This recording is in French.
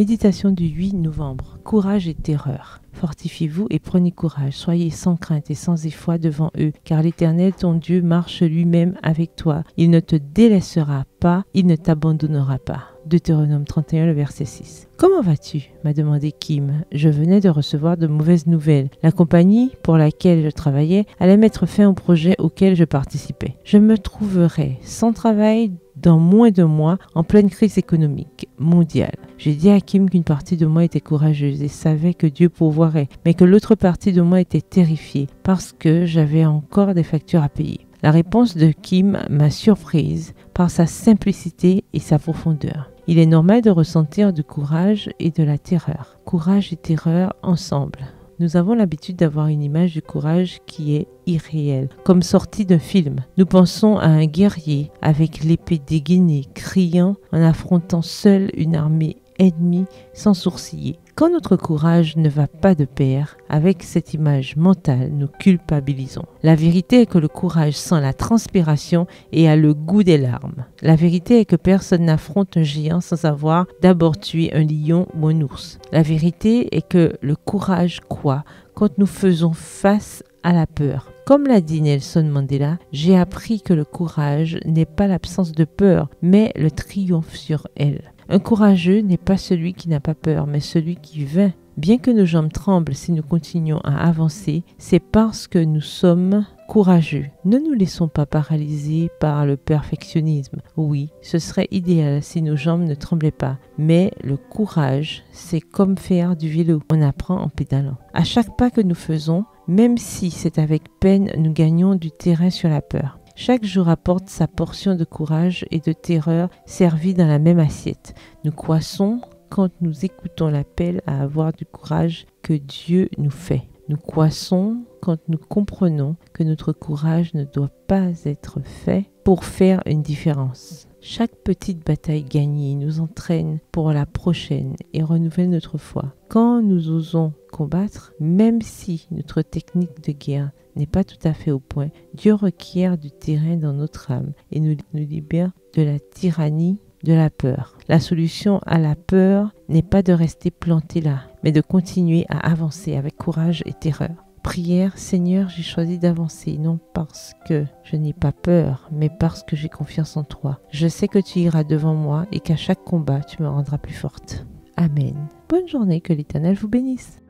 Méditation du 8 novembre. Courage et terreur. Fortifiez-vous et prenez courage. Soyez sans crainte et sans effroi devant eux, car l'Éternel ton Dieu marche lui-même avec toi. Il ne te délaissera pas, il ne t'abandonnera pas. Deutéronome 31, le verset 6. Comment vas-tu? m'a demandé Kim. Je venais de recevoir de mauvaises nouvelles. La compagnie pour laquelle je travaillais allait mettre fin au projet auquel je participais. Je me trouverais sans travail dans moins de mois en pleine crise économique mondiale. J'ai dit à Kim qu'une partie de moi était courageuse et savait que Dieu pourvoirait, mais que l'autre partie de moi était terrifiée parce que j'avais encore des factures à payer. La réponse de Kim m'a surprise par sa simplicité et sa profondeur. Il est normal de ressentir du courage et de la terreur. Courage et terreur ensemble. Nous avons l'habitude d'avoir une image du courage qui est irréelle, comme sortie d'un film. Nous pensons à un guerrier avec l'épée dégainée, criant en affrontant seul une armée ennemie sans sourciller. Quand notre courage ne va pas de pair avec cette image mentale, nous culpabilisons. La vérité est que le courage sent la transpiration et a le goût des larmes. La vérité est que personne n'affronte un géant sans avoir d'abord tué un lion ou un ours. La vérité est que le courage croit quand nous faisons face à la peur. Comme l'a dit Nelson Mandela, j'ai appris que le courage n'est pas l'absence de peur, mais le triomphe sur elle. Un courageux n'est pas celui qui n'a pas peur, mais celui qui vainc. Bien que nos jambes tremblent si nous continuons à avancer, c'est parce que nous sommes courageux. Ne nous laissons pas paralyser par le perfectionnisme. Oui, ce serait idéal si nos jambes ne tremblaient pas, mais le courage, c'est comme faire du vélo. On apprend en pédalant. À chaque pas que nous faisons, même si c'est avec peine, nous gagnons du terrain sur la peur. Chaque jour apporte sa portion de courage et de terreur servie dans la même assiette. Nous croissons quand nous écoutons l'appel à avoir du courage que Dieu nous fait. Nous croissons quand nous comprenons que notre courage ne doit pas être fait pour faire une différence. Chaque petite bataille gagnée nous entraîne pour la prochaine et renouvelle notre foi. Quand nous osons combattre, même si notre technique de guerre n'est pas tout à fait au point, Dieu requiert du terrain dans notre âme et nous, libère de la tyrannie de la peur. La solution à la peur n'est pas de rester planté là, mais de continuer à avancer avec courage et terreur. Prière, Seigneur, j'ai choisi d'avancer, non parce que je n'ai pas peur, mais parce que j'ai confiance en toi. Je sais que tu iras devant moi et qu'à chaque combat, tu me rendras plus forte. Amen. Bonne journée, que l'Éternel vous bénisse.